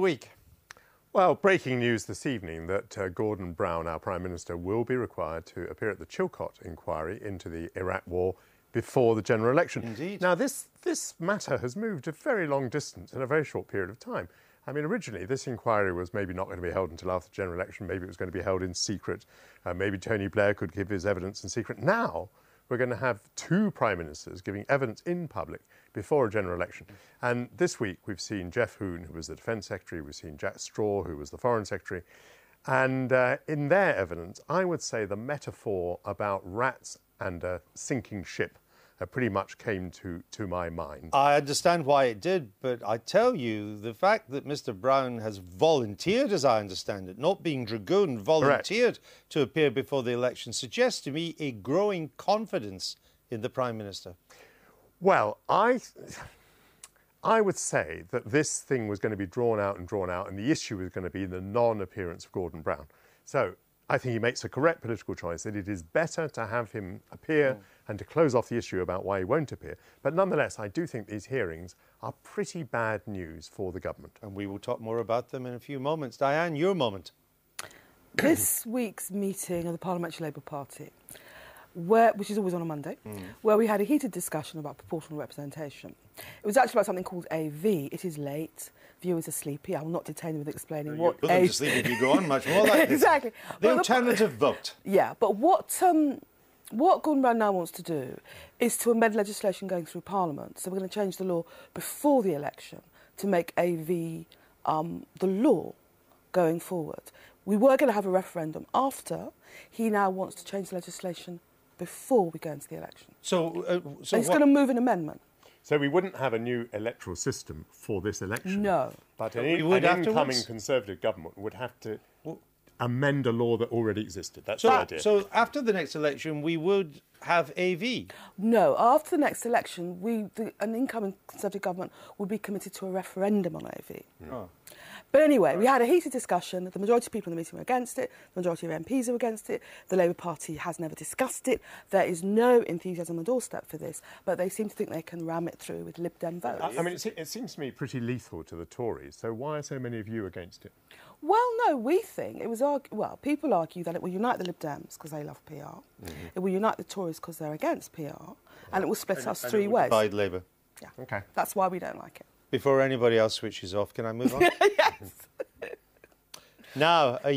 week. Well, breaking news this evening that uh, Gordon Brown, our Prime Minister, will be required to appear at the Chilcot inquiry into the Iraq War before the general election. Indeed. Now, this, this matter has moved a very long distance in a very short period of time. I mean, originally, this inquiry was maybe not going to be held until after the general election. Maybe it was going to be held in secret. Uh, maybe Tony Blair could give his evidence in secret. Now, we're going to have two prime ministers giving evidence in public before a general election. And this week we've seen Geoff Hoon, who was the Defence Secretary, we've seen Jack Straw, who was the Foreign Secretary. And uh, in their evidence, I would say the metaphor about rats and a sinking ship uh, pretty much came to, to my mind. I understand why it did, but I tell you, the fact that Mr. Brown has volunteered, as I understand it, not being dragoon, volunteered Correct. to appear before the election, suggests to me a growing confidence in the Prime Minister. Well, I. I would say that this thing was going to be drawn out and drawn out, and the issue was going to be the non appearance of Gordon Brown. So I think he makes a correct political choice that it is better to have him appear mm. and to close off the issue about why he won't appear. But nonetheless, I do think these hearings are pretty bad news for the government. And we will talk more about them in a few moments. Diane, your moment. This week's meeting of the Parliamentary Labour Party, where, which is always on a Monday, mm. where we had a heated discussion about proportional representation. It was actually about something called AV. It is late viewers are sleepy. I will not detain them with explaining what. Put them to sleep if you go on much more like exactly. The well, alternative the, vote. Yeah, but what um, what Gordon Brown now wants to do is to amend legislation going through Parliament. So we're going to change the law before the election to make AV um, the law going forward. We were going to have a referendum after. He now wants to change the legislation before we go into the election. So, uh, so he's going to move an amendment. So we wouldn't have a new electoral system for this election. No. But an, an incoming Conservative government would have to amend a law that already existed. That's so, the idea. So after the next election, we would have AV? No. After the next election, we, the, an incoming Conservative government would be committed to a referendum on AV. Mm. Oh. But anyway, we had a heated discussion. The majority of people in the meeting were against it. The majority of MPs are against it. The Labour Party has never discussed it. There is no enthusiasm on the doorstep for this, but they seem to think they can ram it through with Lib Dem votes. I, I mean, it, it seems to me pretty lethal to the Tories. So why are so many of you against it? Well, no, we think it was argue, well. People argue that it will unite the Lib Dems because they love PR. Mm-hmm. It will unite the Tories because they're against PR, right. and it will split and, us and three ways. Divide Labour. Yeah. Okay. That's why we don't like it. Before anybody else switches off, can I move on? yes. now, a